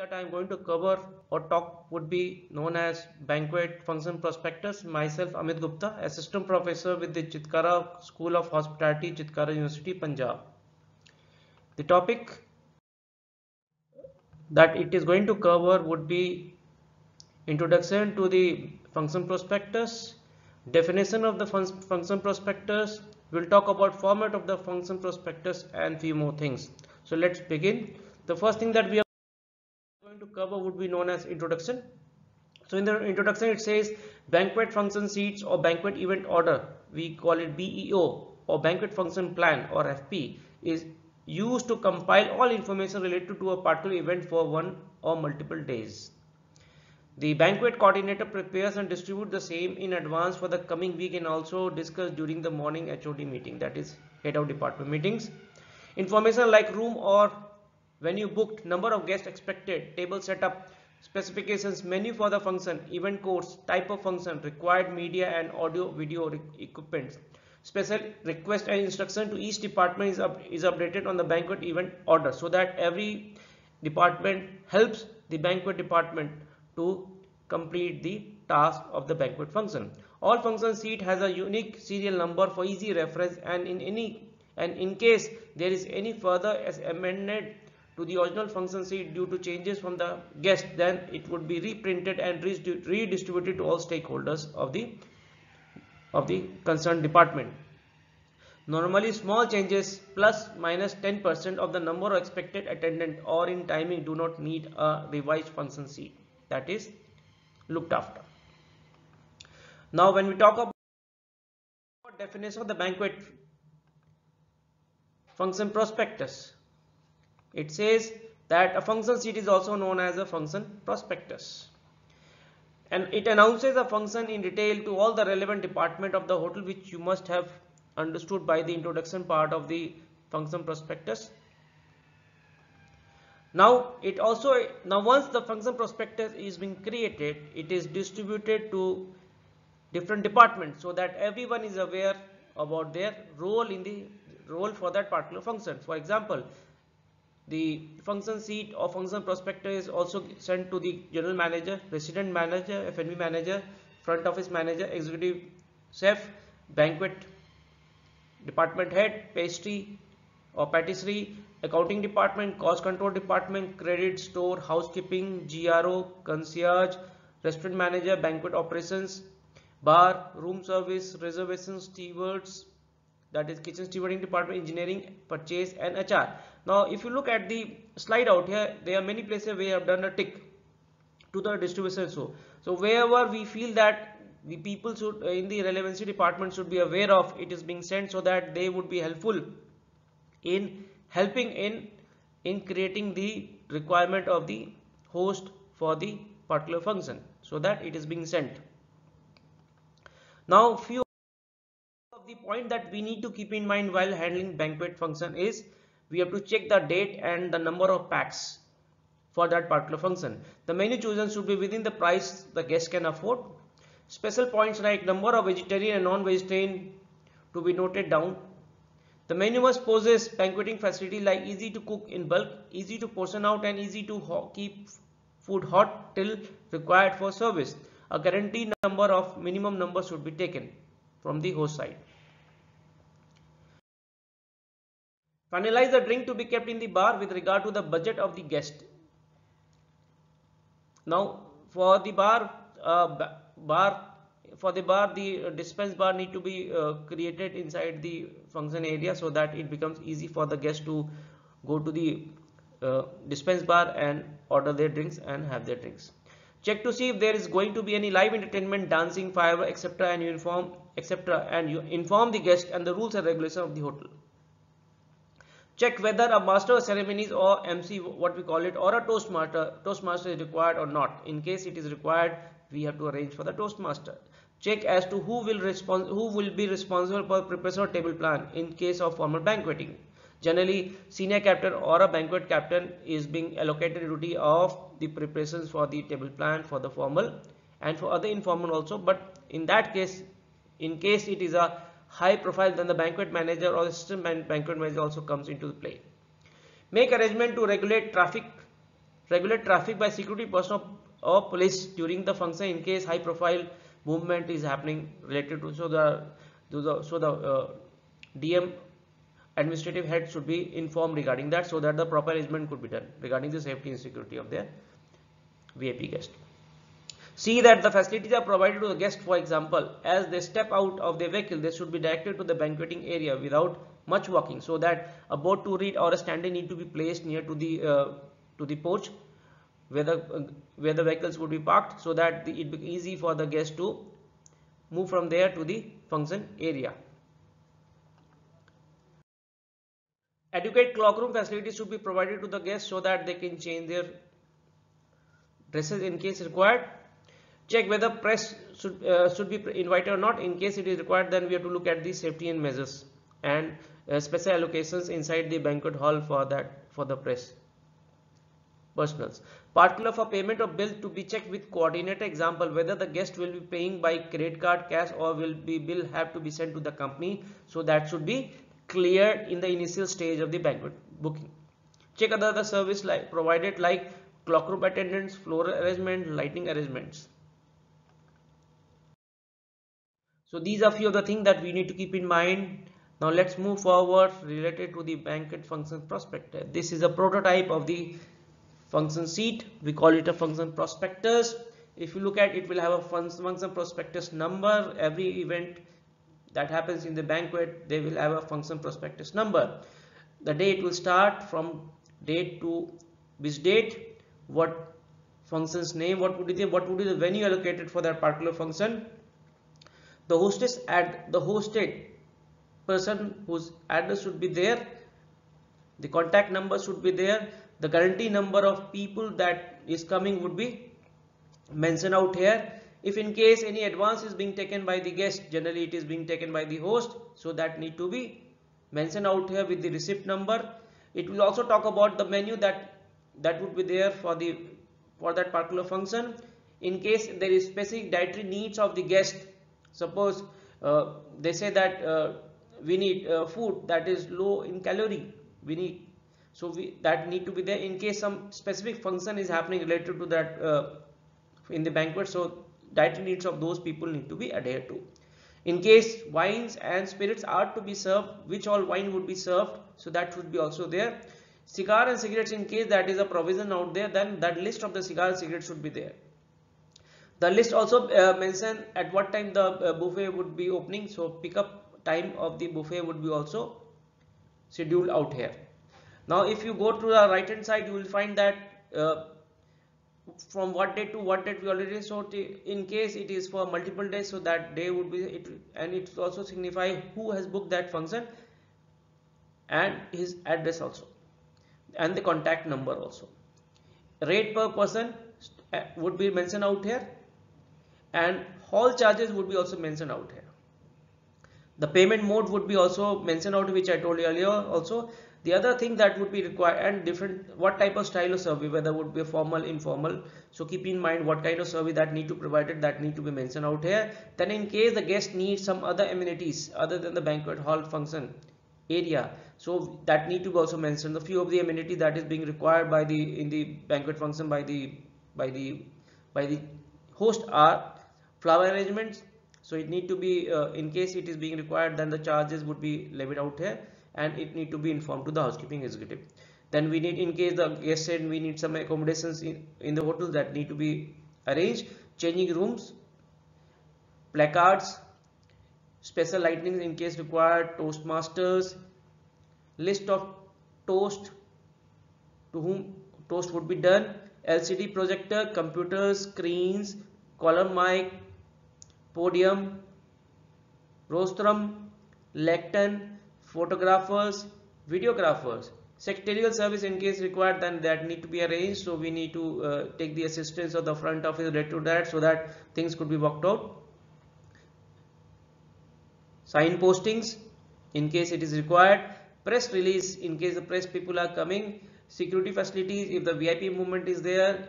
that I am going to cover or talk would be known as banquet function prospectus. Myself Amit Gupta, assistant professor with the Chitkara School of Hospitality, Chitkara University, Punjab. The topic that it is going to cover would be introduction to the function prospectus, definition of the fun function prospectus, we'll talk about format of the function prospectus and few more things. So let's begin. The first thing that we are cover would be known as introduction. So in the introduction it says banquet function seats or banquet event order, we call it BEO or banquet function plan or FP is used to compile all information related to a particular event for one or multiple days. The banquet coordinator prepares and distributes the same in advance for the coming week and also discuss during the morning HOD meeting that is head of department meetings. Information like room or venue booked, number of guests expected, table setup, specifications, menu for the function, event codes, type of function, required media and audio video equipment. Special request and instruction to each department is, up, is updated on the banquet event order so that every department helps the banquet department to complete the task of the banquet function. All function sheet has a unique serial number for easy reference and in any and in case there is any further amendment to the original function sheet due to changes from the guest then it would be reprinted and redistributed to all stakeholders of the of the concerned department. Normally small changes plus minus 10% of the number of expected attendant or in timing do not need a revised function sheet that is looked after. Now when we talk about definition of the banquet function prospectus, it says that a function sheet is also known as a function prospectus. And it announces a function in detail to all the relevant department of the hotel which you must have understood by the introduction part of the function prospectus. Now it also now once the function prospectus is being created it is distributed to different departments so that everyone is aware about their role in the role for that particular function. For example the function sheet or function prospectus is also sent to the general manager resident manager F&B manager front office manager executive chef banquet department head pastry or patisserie accounting department, cost control department, credit store, housekeeping, GRO, concierge, restaurant manager, banquet operations, bar, room service, reservations, stewards, that is kitchen stewarding department, engineering, purchase and HR. Now if you look at the slide out here, there are many places where we have done a tick to the distribution so. So wherever we feel that the people should uh, in the relevancy department should be aware of it is being sent so that they would be helpful in helping in in creating the requirement of the host for the particular function so that it is being sent now few point that we need to keep in mind while handling banquet function is we have to check the date and the number of packs for that particular function the menu chosen should be within the price the guest can afford special points like number of vegetarian and non-vegetarian to be noted down the menu must possess banqueting facility like easy to cook in bulk, easy to portion out and easy to keep food hot till required for service. A guaranteed number of minimum number should be taken from the host side. Finalize the drink to be kept in the bar with regard to the budget of the guest. Now for the bar, uh, bar for the bar the dispense bar need to be uh, created inside the function area so that it becomes easy for the guest to go to the uh, dispense bar and order their drinks and have their drinks check to see if there is going to be any live entertainment dancing firework etc and you inform etc and you inform the guest and the rules and regulations of the hotel check whether a master of ceremonies or mc what we call it or a toastmaster toastmaster is required or not. In case it is required we have to arrange for the toastmaster. Check as to who will respond who will be responsible for preparation of table plan in case of formal banqueting. Generally senior captain or a banquet captain is being allocated duty of the preparations for the table plan for the formal and for other informal also. But in that case in case it is a high profile then the banquet manager or assistant banquet manager also comes into play make arrangement to regulate traffic regulate traffic by security personnel or police during the function in case high profile movement is happening related to so the, the so the uh, DM administrative head should be informed regarding that so that the proper arrangement could be done regarding the safety and security of their VIP guest. See that the facilities are provided to the guest for example as they step out of the vehicle they should be directed to the banqueting area without much walking so that a board to read or a standing need to be placed near to the uh, to the porch where the uh, where the vehicles would be parked so that the, it be easy for the guest to move from there to the function area. Adequate cloakroom facilities should be provided to the guests so that they can change their dresses in case required. Check whether press should, uh, should be invited or not. In case it is required, then we have to look at the safety and measures and uh, special allocations inside the banquet hall for that for the press personals. Particular for payment of bill to be checked with coordinator example whether the guest will be paying by credit card cash or will be bill have to be sent to the company so that should be cleared in the initial stage of the banquet booking. Check other the service like provided like cloakroom attendance, floral arrangement, lighting arrangements. So these are few of the things that we need to keep in mind. Now let's move forward related to the banquet function prospectus. This is a prototype of the function seat We call it a function prospectus. If you look at it will have a function prospectus number. Every event that happens in the banquet they will have a function prospectus number the date will start from date to which date what function's name what would be the what would be the venue allocated for that particular function the hostess add the hosted person whose address should be there the contact number should be there the guarantee number of people that is coming would be mentioned out here. If in case any advance is being taken by the guest generally it is being taken by the host so that need to be mentioned out here with the receipt number. It will also talk about the menu that that would be there for the for that particular function. In case there is specific dietary needs of the guest suppose uh, they say that uh, we need uh, food that is low in calorie we need so we that need to be there in case some specific function is happening related to that uh, in the banquet so dietary needs of those people need to be adhered to. In case wines and spirits are to be served, which all wine would be served, so that should be also there. Cigar and cigarettes, in case that is a provision out there, then that list of the cigar and cigarettes should be there. The list also uh, mention at what time the uh, buffet would be opening, so pickup time of the buffet would be also scheduled out here. Now, if you go to the right hand side, you will find that uh, from what date to what date we already saw in case it is for multiple days so that day would be it and it also signify who has booked that function and his address also and the contact number also. Rate per person uh, would be mentioned out here and hall charges would be also mentioned out here. The payment mode would be also mentioned out which I told you earlier also. The other thing that would be required and different what type of style of survey whether would be formal informal. So keep in mind what kind of survey that need to provided that need to be mentioned out here. Then in case the guest needs some other amenities other than the banquet hall function area so that need to be also mentioned. The few of the amenity that is being required by the in the banquet function by the by the by the host are flower arrangements. So it need to be uh, in case it is being required then the charges would be levied out here and it need to be informed to the housekeeping executive. Then we need in case the guest said we need some accommodations in, in the hotel that need to be arranged changing rooms placards special lightnings in case required toastmasters list of toast to whom toast would be done lcd projector computers screens column mic podium rostrum lectern photographers, videographers. Secretarial service in case required then that need to be arranged so we need to uh, take the assistance of the front office related to that so that things could be worked out. Sign postings in case it is required. Press release in case the press people are coming. Security facilities if the VIP movement is there.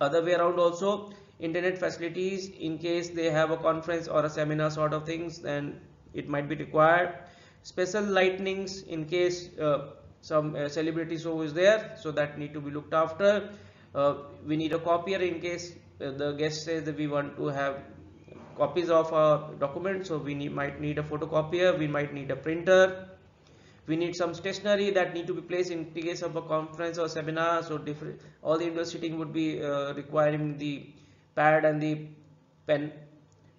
Other way around also. Internet facilities in case they have a conference or a seminar sort of things then it might be required. Special lightnings in case uh, some uh, celebrity show is there so that need to be looked after. Uh, we need a copier in case uh, the guest says that we want to have copies of a document so we need, might need a photocopier we might need a printer. We need some stationery that need to be placed in case of a conference or seminar so different all the university would be uh, requiring the pad and the pen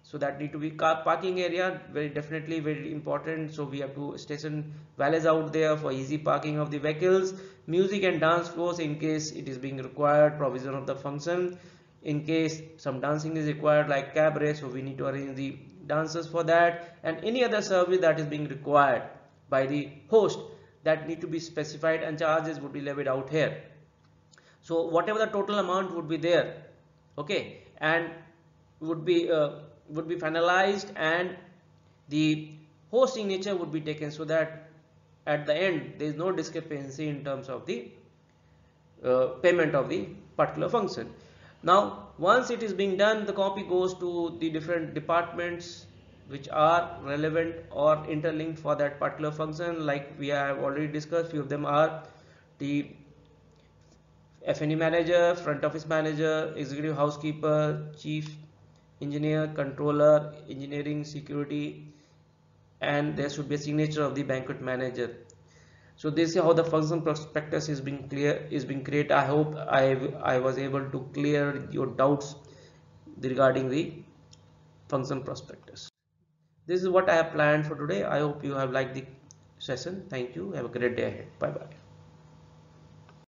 so that need to be car parking area very definitely very important. So we have to station valets out there for easy parking of the vehicles music and dance floors in case it is being required provision of the function. In case some dancing is required like cabaret so we need to arrange the dancers for that. And any other service that is being required by the host that need to be specified and charges would be levied out here. So whatever the total amount would be there okay and would be uh, would be finalized and the host signature would be taken so that at the end there is no discrepancy in terms of the uh, payment of the particular function. Now once it is being done the copy goes to the different departments which are relevant or interlinked for that particular function. Like we have already discussed few of them are the F&B manager, front office manager, executive housekeeper, chief engineer, controller, engineering, security and there should be a signature of the banquet manager. So this is how the function prospectus is being clear is being created. I hope I, I was able to clear your doubts regarding the function prospectus this is what I have planned for today. I hope you have liked the session. Thank you. Have a great day ahead. Bye bye.